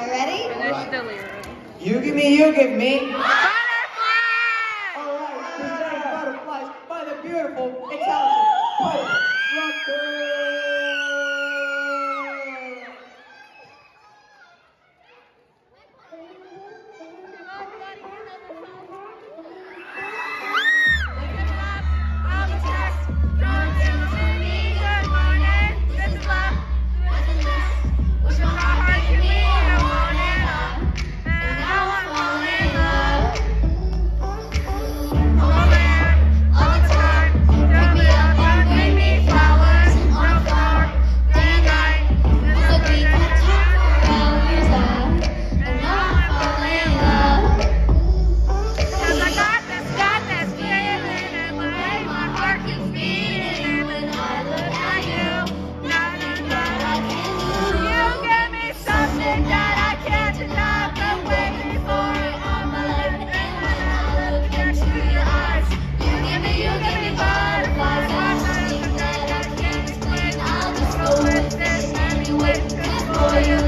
You ready? Finish the. You give me, you give me. Butterflies! Alright, presenting butterflies by the beautiful, intelligent. you.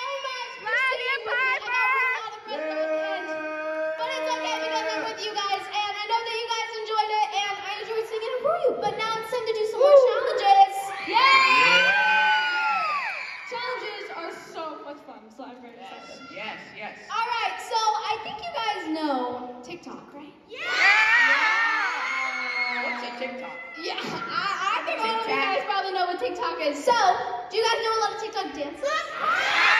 yes. All right, so I think you guys know TikTok, right? Yeah! yeah. What's a TikTok? Yeah, I, I think TikTok. all of you guys probably know what TikTok is. So, do you guys know a lot of TikTok dances?